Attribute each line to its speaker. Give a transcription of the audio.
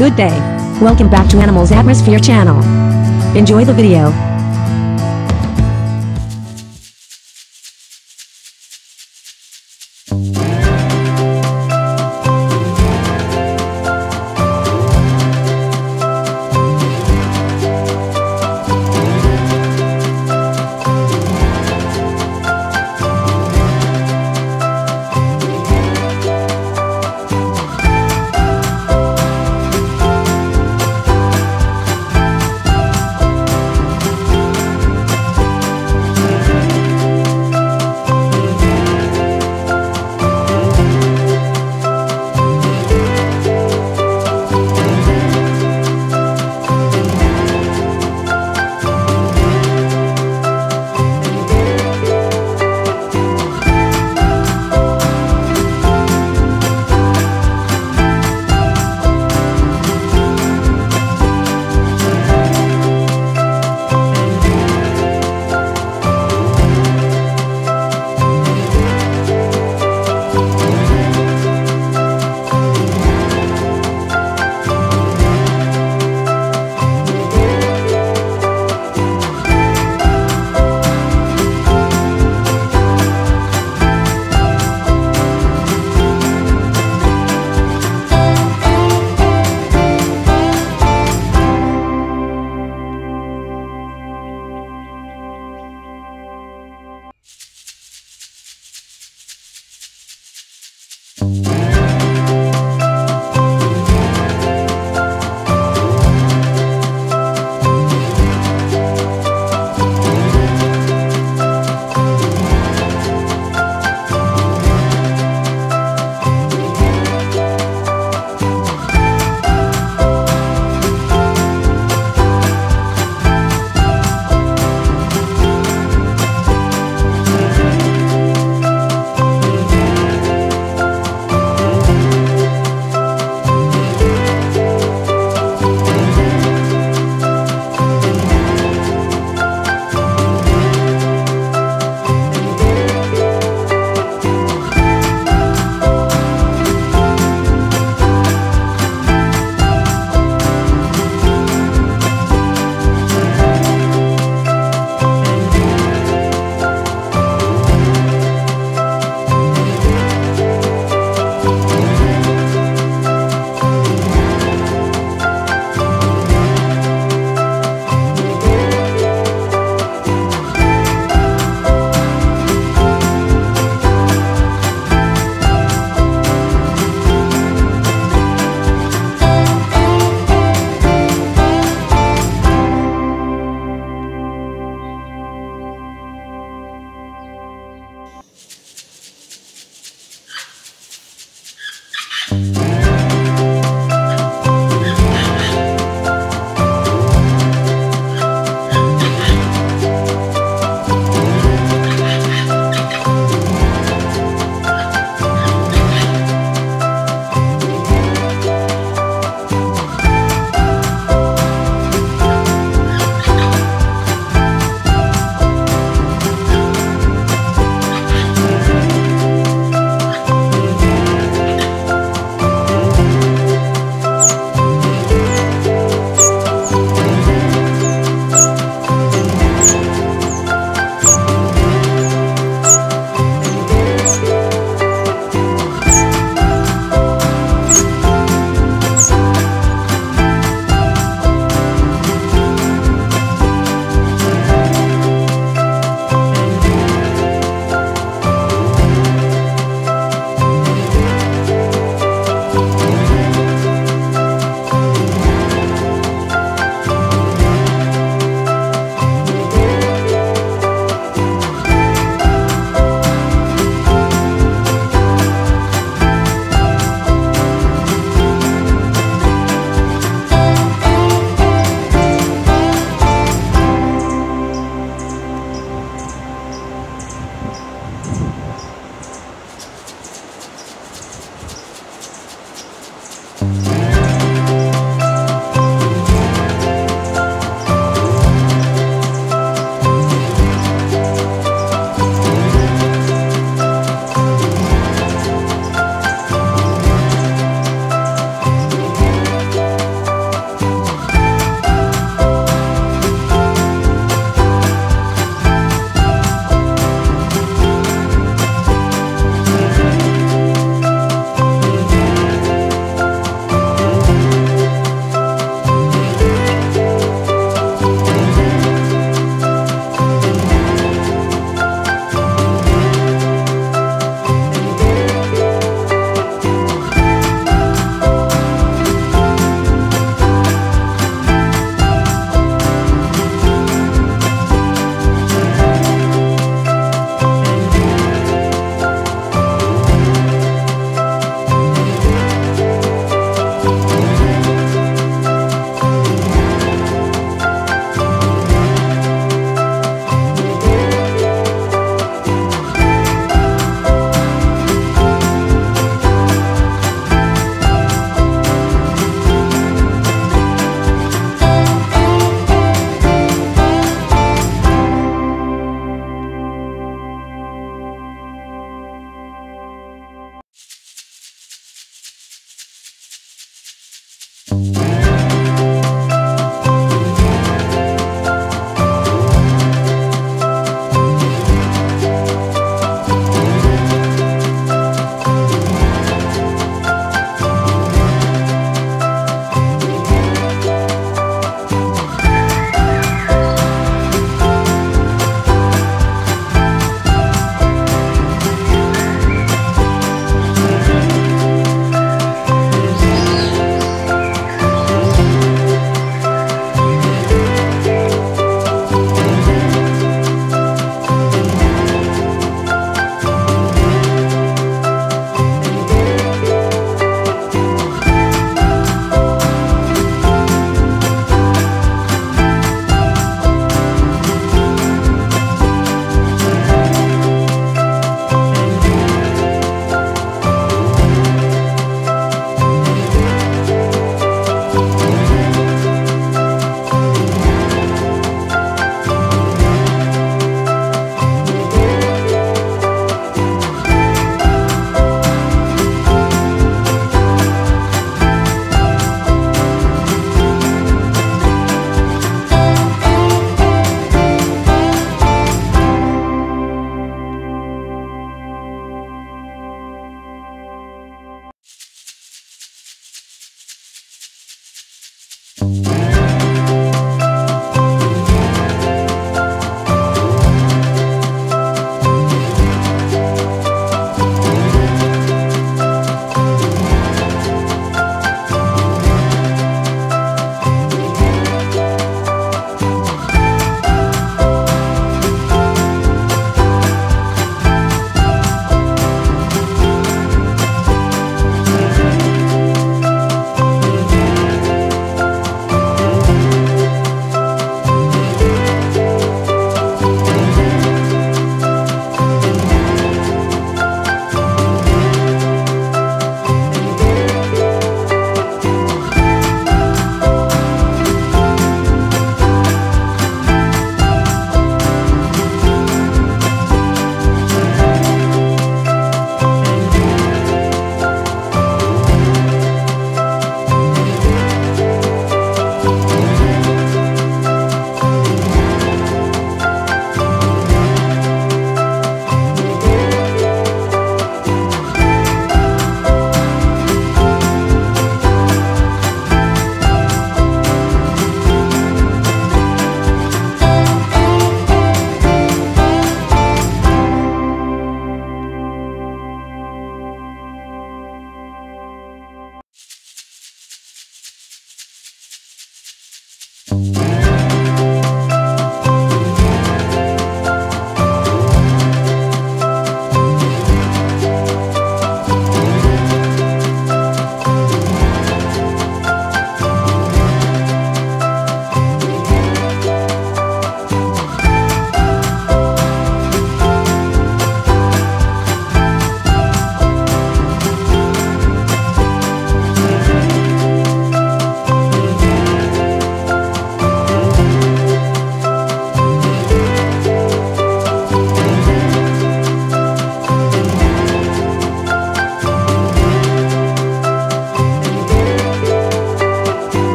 Speaker 1: Good day. Welcome back to Animals Atmosphere channel. Enjoy the video.